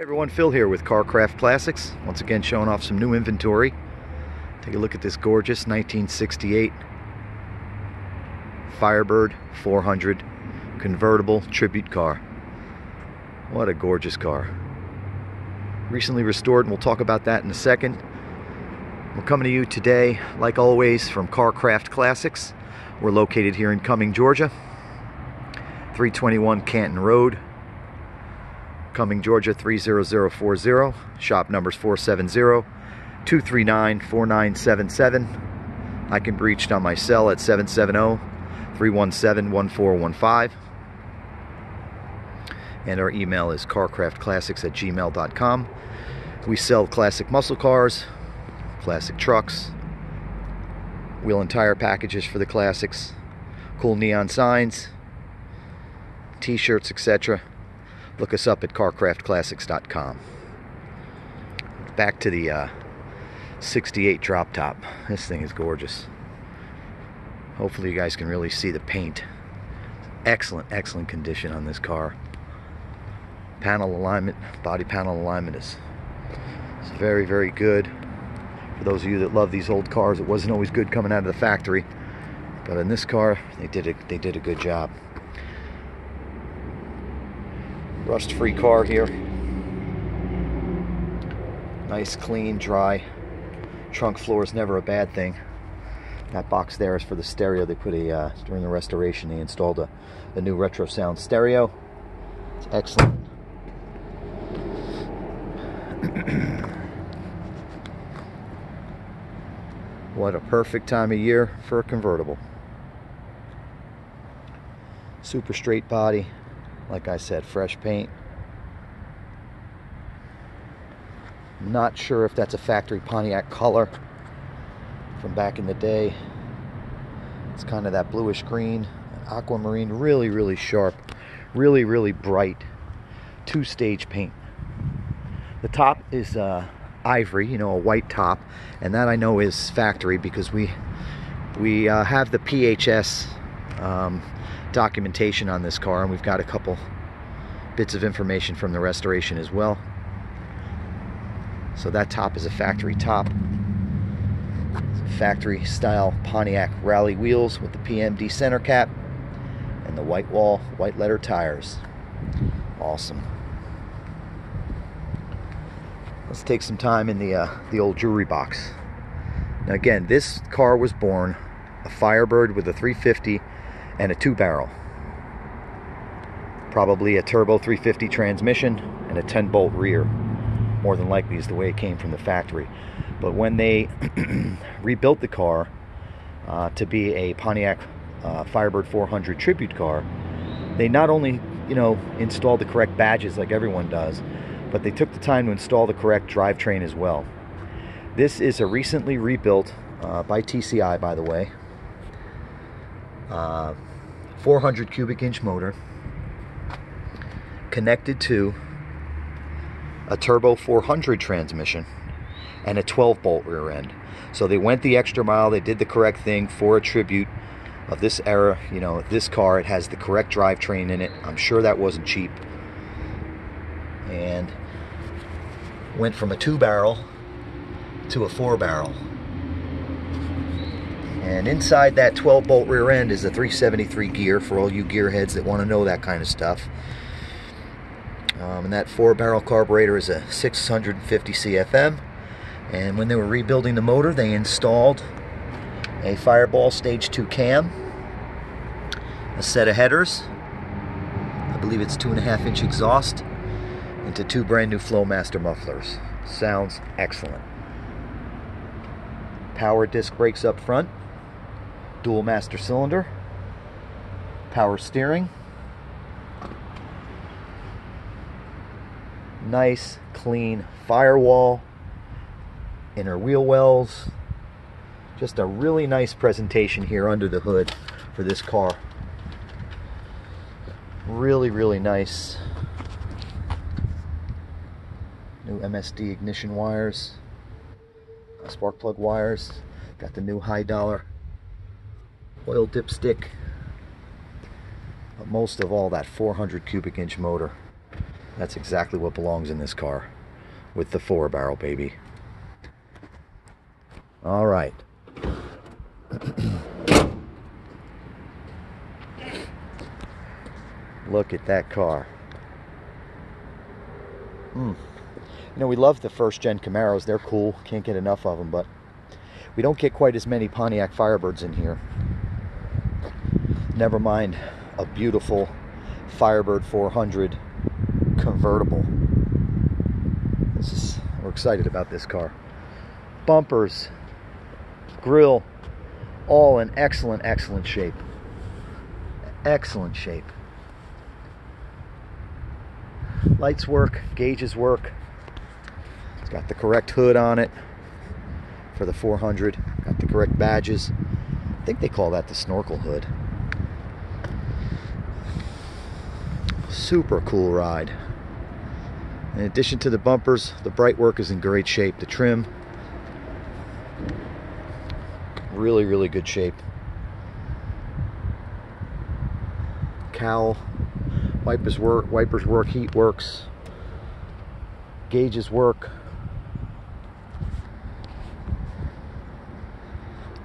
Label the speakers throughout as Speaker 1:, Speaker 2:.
Speaker 1: Everyone, Phil here with CarCraft Classics. Once again showing off some new inventory. Take a look at this gorgeous 1968 Firebird 400 convertible tribute car. What a gorgeous car. Recently restored and we'll talk about that in a second. We're coming to you today, like always, from CarCraft Classics. We're located here in Cumming, Georgia. 321 Canton Road, Cumming, Georgia 30040. Shop numbers 470 239 4977. I can be reached on my cell at 770 317 1415. And our email is carcraftclassics at gmail.com. We sell classic muscle cars, classic trucks, wheel and tire packages for the classics, cool neon signs, t-shirts, etc look us up at carcraftclassics.com. Back to the uh, 68 drop top. This thing is gorgeous. Hopefully you guys can really see the paint. Excellent, excellent condition on this car. Panel alignment, body panel alignment is, very, very good. For those of you that love these old cars, it wasn't always good coming out of the factory. But in this car, they did a, they did a good job rust free car here. Nice clean dry. Trunk floor is never a bad thing. That box there is for the stereo. They put a uh, during the restoration they installed a, a new retro sound stereo. It's excellent. What a perfect time of year for a convertible. Super straight body like I said, fresh paint. Not sure if that's a factory Pontiac color from back in the day. It's kind of that bluish green, aquamarine, really, really sharp, really, really bright, two-stage paint. The top is uh, ivory, you know, a white top, and that I know is factory because we we uh, have the PHS um, documentation on this car and we've got a couple bits of information from the restoration as well. So that top is a factory top. Factory style Pontiac rally wheels with the PMD center cap and the white wall, white letter tires. Awesome. Let's take some time in the uh, the old jewelry box. Now again, this car was born a Firebird with a 350 and a two barrel. Probably a turbo 350 transmission and a 10 bolt rear. More than likely is the way it came from the factory. But when they rebuilt the car uh, to be a Pontiac uh, Firebird 400 tribute car, they not only, you know, installed the correct badges like everyone does, but they took the time to install the correct drivetrain as well. This is a recently rebuilt uh, by TCI, by the way, uh, 400 cubic inch motor connected to a turbo 400 transmission and a 12 bolt rear end. So they went the extra mile, they did the correct thing for a tribute of this era. You know, this car, it has the correct drivetrain in it. I'm sure that wasn't cheap. And went from a two barrel to a four barrel. And inside that 12 bolt rear end is a 373 gear for all you gearheads that want to know that kind of stuff. Um, and that four barrel carburetor is a 650 CFM. And when they were rebuilding the motor, they installed a Fireball Stage 2 cam, a set of headers, I believe it's two and a half inch exhaust, into two brand new Flowmaster mufflers. Sounds excellent. Power disc brakes up front dual master cylinder, power steering, nice clean firewall, inner wheel wells, just a really nice presentation here under the hood for this car. Really, really nice. New MSD ignition wires, spark plug wires, got the new high dollar oil dipstick. But most of all, that 400 cubic inch motor. That's exactly what belongs in this car with the four barrel, baby. All right. Look at that car. Mm. You know, we love the first gen Camaros. They're cool. Can't get enough of them, but we don't get quite as many Pontiac Firebirds in here. Never mind a beautiful Firebird 400 convertible. This is we're excited about this car. Bumpers, grill, all in excellent, excellent shape. Excellent shape. Lights work, gauges work. It's got the correct hood on it for the 400. Got the correct badges. I think they call that the snorkel hood. Super cool ride. In addition to the bumpers, the bright work is in great shape. The trim, really, really good shape. Cowl, wipers work, wipers work, heat works, gauges work.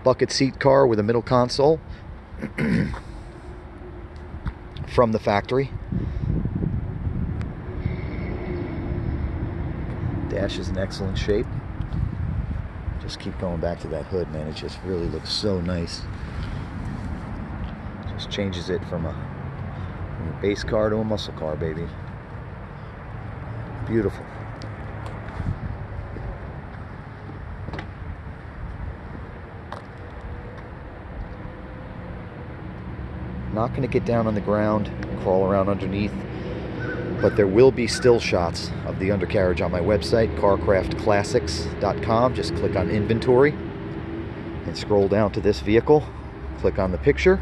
Speaker 1: Bucket seat car with a middle console from the factory. Dash is in excellent shape. Just keep going back to that hood, man. It just really looks so nice. Just changes it from a, from a base car to a muscle car, baby. Beautiful. Not going to get down on the ground, crawl around underneath, but there will be still shots of the undercarriage on my website, carcraftclassics.com. Just click on inventory and scroll down to this vehicle. Click on the picture,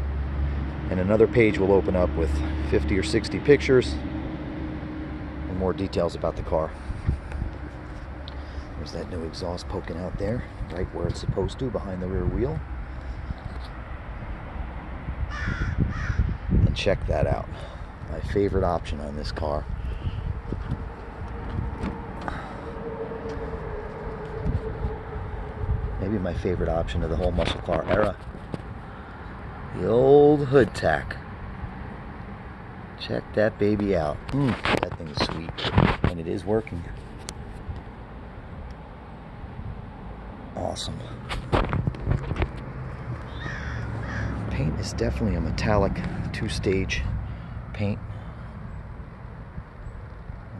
Speaker 1: and another page will open up with 50 or 60 pictures and more details about the car. There's that new exhaust poking out there, right where it's supposed to, behind the rear wheel. And check that out. My favorite option on this car. Maybe my favorite option of the whole muscle car era. The old hood tach. Check that baby out. Mm, that thing is sweet. And it is working. Awesome. Paint is definitely a metallic two-stage paint.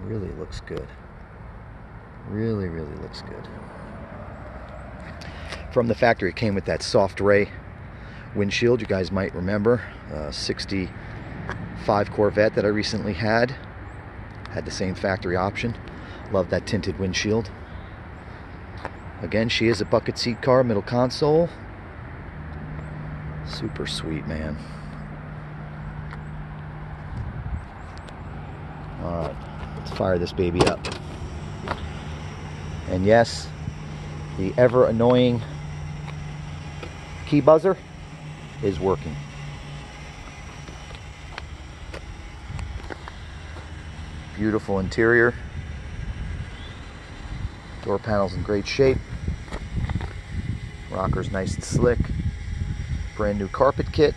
Speaker 1: Really looks good. Really, really looks good. From the factory, it came with that soft ray windshield. You guys might remember, uh, 65 Corvette that I recently had. Had the same factory option. Love that tinted windshield. Again, she is a bucket seat car, middle console. Super sweet, man. Alright, let's fire this baby up. And yes, the ever annoying key buzzer is working. Beautiful interior. Door panels in great shape. Rocker's nice and slick. Brand new carpet kit.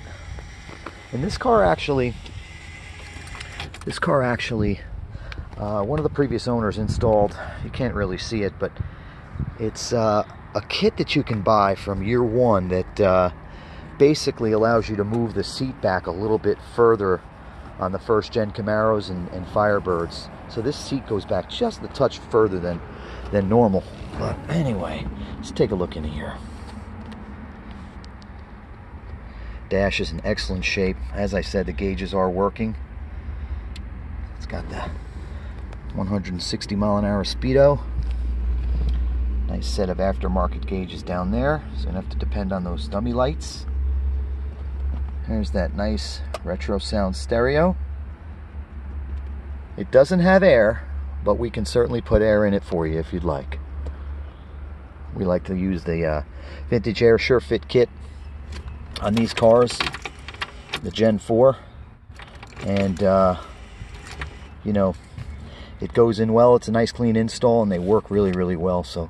Speaker 1: And this car actually, this car actually, uh, one of the previous owners installed, you can't really see it, but it's uh, a kit that you can buy from Year One that uh, basically allows you to move the seat back a little bit further on the first gen Camaros and, and Firebirds. So this seat goes back just a touch further than, than normal. But anyway, let's take a look in here. Dash is in excellent shape. As I said, the gauges are working. It's got the 160 mile an hour speedo. Nice set of aftermarket gauges down there. So you don't have to depend on those dummy lights. There's that nice retro sound stereo. It doesn't have air, but we can certainly put air in it for you if you'd like. We like to use the uh, Vintage Air Sure Fit kit on these cars, the Gen 4. And, uh, you know, it goes in well. It's a nice clean install and they work really, really well. So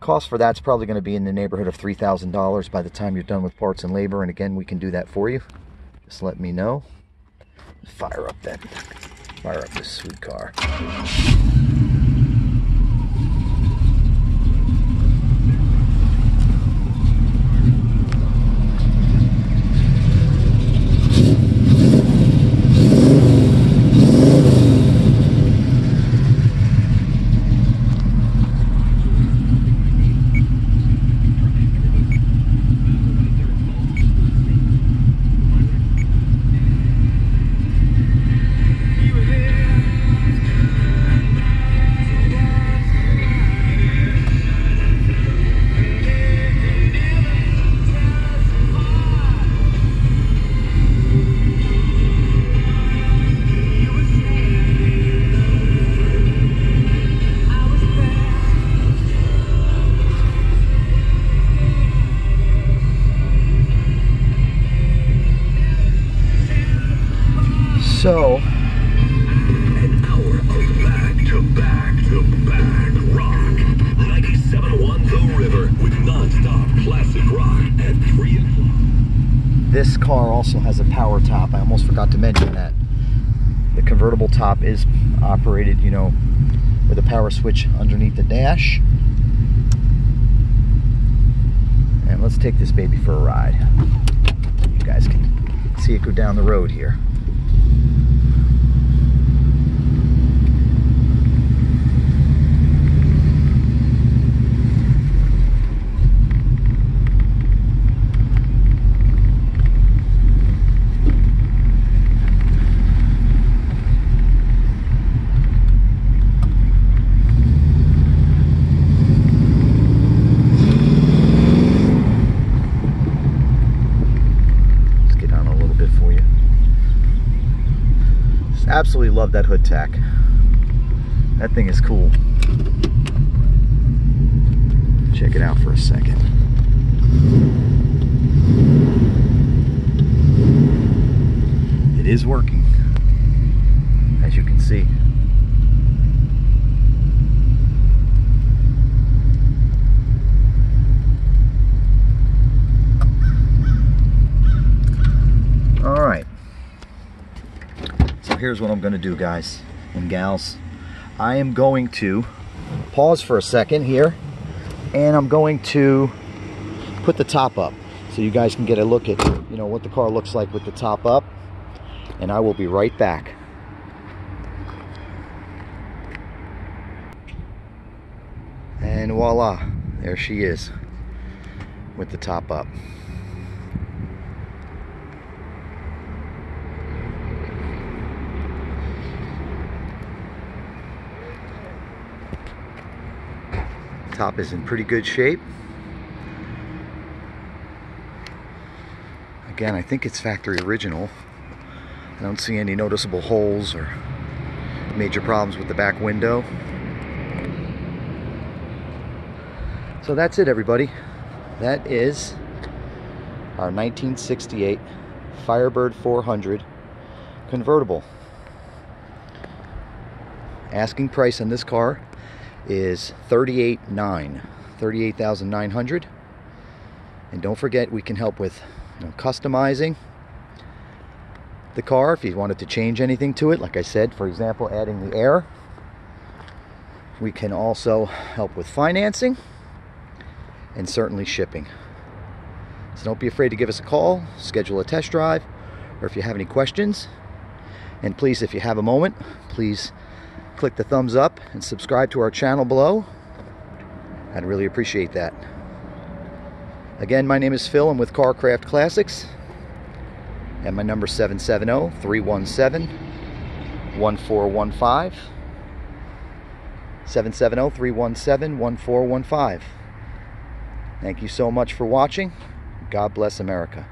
Speaker 1: cost for that's probably going to be in the neighborhood of $3,000 by the time you're done with parts and labor. And again, we can do that for you. Just let me know. Fire up that, fire up this sweet car. Also has a power top. I almost forgot to mention that. The convertible top is operated, you know, with a power switch underneath the dash. And let's take this baby for a ride. You guys can see it go down the road here. Let's get down a little bit for you. Just absolutely love that hood tach. That thing is cool. Check it out for a second. It is working, as you can see. All right. So here's what I'm going to do, guys and gals. I am going to pause for a second here, and I'm going to put the top up so you guys can get a look at you know what the car looks like with the top up. And I will be right back. And voila, there she is with the top up. Top is in pretty good shape. Again, I think it's factory original. I don't see any noticeable holes or major problems with the back window. So that's it, everybody. That is our 1968 Firebird 400 convertible. Asking price on this car is 38.9 38,900 and don't forget we can help with you know, customizing the car if you wanted to change anything to it. Like I said for example adding the air. We can also help with financing and certainly shipping. So don't be afraid to give us a call schedule a test drive or if you have any questions. And please if you have a moment please click the thumbs up and subscribe to our channel below. I'd really appreciate that. Again, my name is Phil. I'm with CarCraft Classics. And my number 770-317-1415. 770-317-1415. Thank you so much for watching. God bless America.